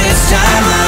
it's time.